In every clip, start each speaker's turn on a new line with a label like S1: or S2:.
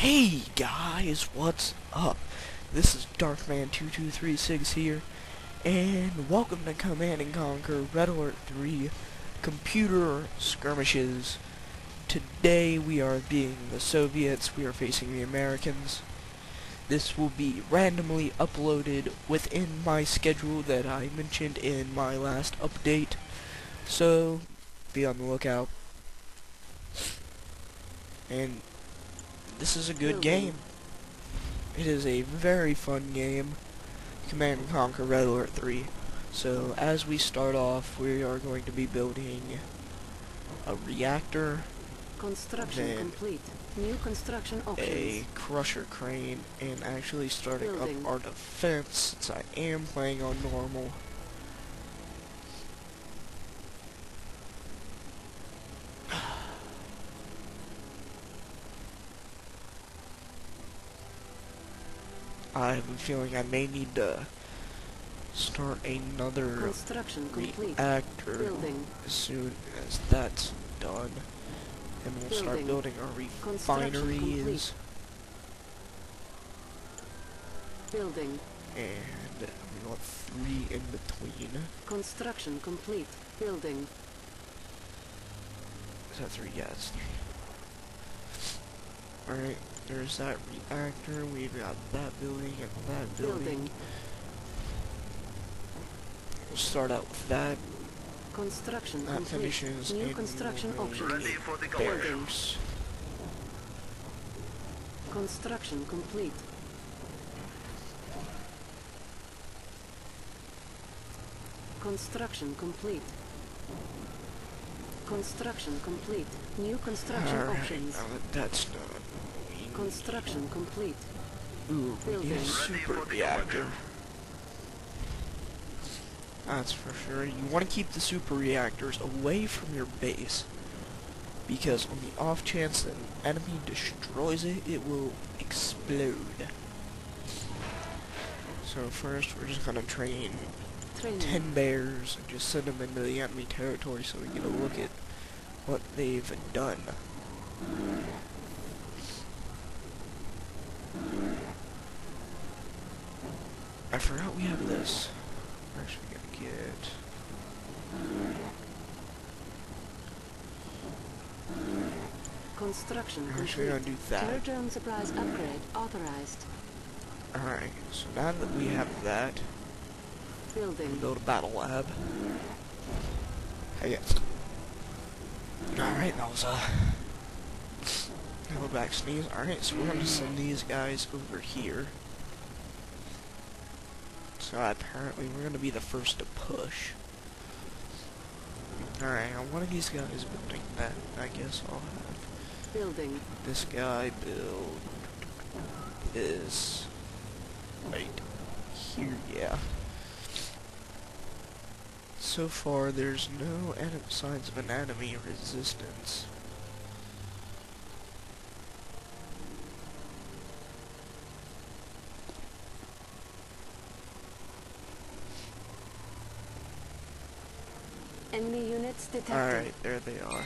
S1: Hey guys, what's up? This is Darkman2236 here, and welcome to Command and Conquer Red Alert 3 Computer Skirmishes. Today we are being the Soviets, we are facing the Americans. This will be randomly uploaded within my schedule that I mentioned in my last update, so be on the lookout. And this is a good game. It is a very fun game. Command and Conquer Red Alert 3. So as we start off, we are going to be building a reactor,
S2: Construction
S1: Then
S2: complete. New construction options.
S1: a crusher crane, and actually starting
S2: Building.
S1: up our defense since I am playing on normal. I have a feeling I may need to start another reactor
S2: Building.
S1: as soon as that's done. And we'll start
S2: Building.
S1: building our refineries.
S2: Building.
S1: And we want three in between.
S2: Construction complete. Building.
S1: Is that three? Yeah, it's three. Alright, there's that reactor. We've got that building and that building.
S2: Building.
S1: We'll start out with that.
S2: Construction
S1: That
S2: complete.
S1: finishes
S2: New construction
S1: the
S2: options.
S3: Ready for the
S2: Building.
S1: Bears.
S2: Construction complete. Construction complete. Construction complete. New construction
S1: Alright,
S2: options.
S1: now that that's done.
S2: Construction complete.
S1: Ooh, we need
S2: Building.
S1: super
S3: Ready for the
S1: reactor. That's for sure. You want to keep the super reactors away from your base. Because on the off chance that an enemy destroys it, it will explode. So first we're just gonna train
S2: Training.
S1: 10 bears and just send them into the enemy territory so we get a look at what they've done. I forgot we have this. We're actually gonna get...
S2: Construction
S1: We're actually gonna do that.
S2: Drone supplies upgrade authorized.
S1: Alright, so now that we have that, we
S2: Building.
S1: build a battle lab. Hey, yes. Alright, that was, a. uh... Back sneeze. Alright, so we're gonna send these guys over here. So apparently we're gonna be the first to push. Alright, now one of these guys building that, I guess I'll have
S2: Building.
S1: this guy build is right here, yeah. So far, there's no signs of an enemy resistance.
S2: Enemy units detected.
S1: Alright, there they are.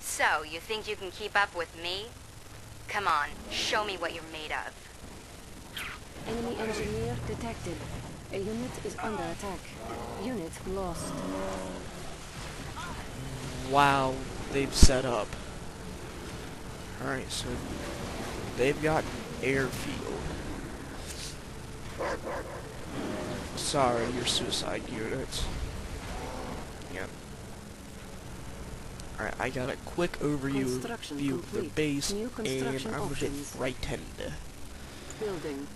S4: So, you think you can keep up with me? Come on, show me what you're made of.
S2: Enemy engineer detected. A unit is under attack. Unit lost.
S1: Wow, they've set up. Alright, so they've got airfield. Sorry, your suicide units. Yep. Alright, I got a quick overview view of their base, and I'm a bit frightened.
S2: Building.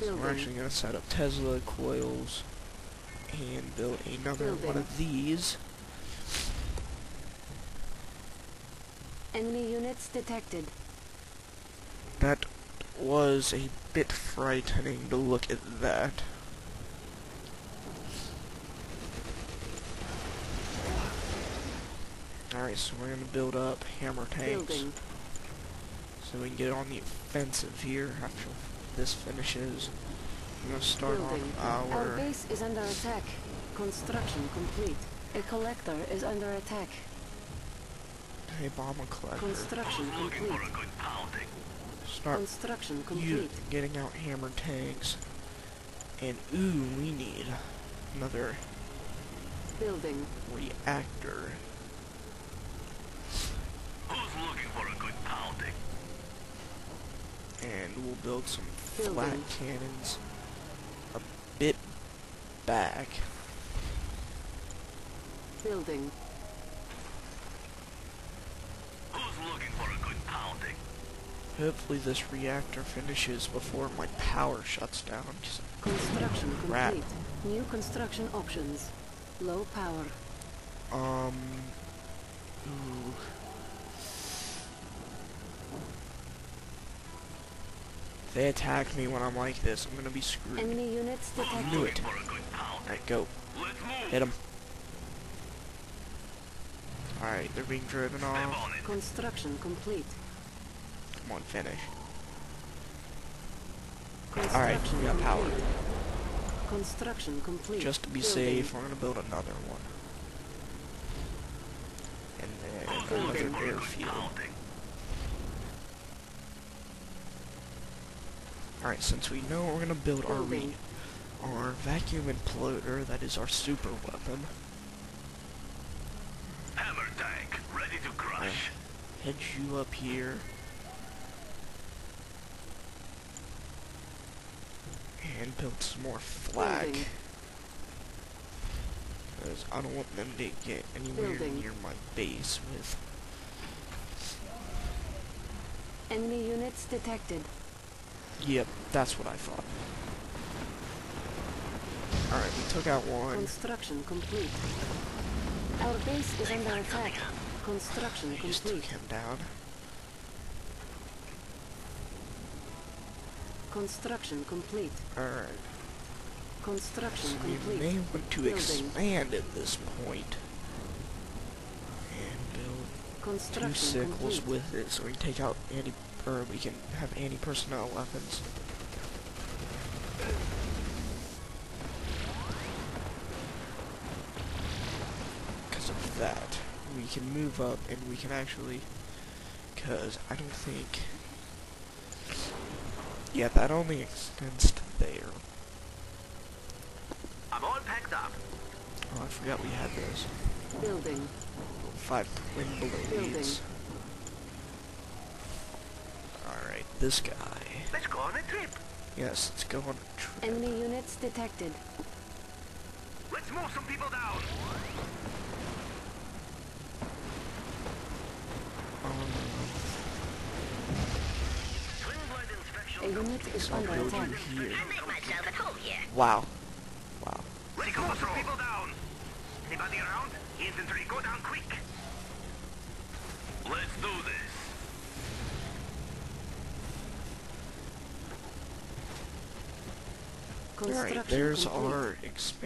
S1: So we're actually gonna set up Tesla coils and build another one of these.
S2: Enemy units detected.
S1: That was a bit frightening to look at that. Alright, so we're gonna build up hammer tanks.
S2: Building.
S1: So we can get on the offensive here after this finishes. I'm gonna start
S2: Building.
S1: on
S2: Our
S1: our...
S2: base is under attack. Construction complete. A collector is under attack.
S1: Hey, bomber collector.
S2: Construction complete.
S1: Start
S2: Construction
S1: you
S2: complete.
S1: getting out hammer tanks. And ooh, we need another
S2: Building.
S1: reactor.
S3: Who's looking for a good pounding?
S1: And we'll build some flak cannons a bit back.
S2: Building.
S3: Who's looking for a good pounding?
S1: Hopefully this reactor finishes before my power shuts down.
S2: Construction
S1: Crap.
S2: complete. New construction options. Low power.
S1: Um. Ooh. They attack me when I'm like this, I'm gonna be screwed.
S2: Enemy units detected.
S1: Knew it.
S3: For a good.
S1: Alright, go. Hit them. Alright, they're being driven off.
S2: Construction complete.
S1: Come on, finish.
S2: Construction
S1: we got power.
S2: Construction complete.
S1: Just to be
S2: Building.
S1: safe, we're gonna build another one. And then another
S2: Building.
S1: airfield.
S3: Pounding.
S1: Alright, since we know we're gonna build our re
S2: Building.
S1: our vacuum imploder, that is our super weapon.
S3: Hammer tank, ready to crush.
S1: Head you up here. And build some more flak. Because I don't want them to get anywhere
S2: Building.
S1: near my base with
S2: Enemy units detected.
S1: Yep, that's what I thought. Alright, we took out one.
S2: Construction complete. Our base is under attack. Construction
S1: We just took
S2: complete.
S1: him down.
S2: Construction complete.
S1: Alright.
S2: Construction
S1: So we may want to
S2: Building.
S1: expand at this point. And build two
S2: Construction
S1: sickles
S2: complete.
S1: with it so we can take out anti or we can have anti-personnel weapons. Because of that, we can move up and we can actually, because I don't think, yeah, that only extends to there.
S3: I'm all packed up.
S1: Oh, I forgot we had those.
S2: Building.
S1: Five twin
S2: Building.
S1: blades. Alright, this guy.
S3: Let's go on a trip.
S1: Yes, let's go on a trip.
S2: Enemy units detected.
S3: Let's move some people down.
S1: Um,
S3: Twin blade inspection.
S2: A unit is
S1: I'll
S2: under
S1: build
S2: attack.
S1: you here.
S4: make myself at home here.
S1: Wow. Wow.
S3: Ready to move some people down. Anybody around? Infantry, go down quick. Let's do this.
S2: Construction
S1: Alright, there's
S2: complete.
S1: our expand.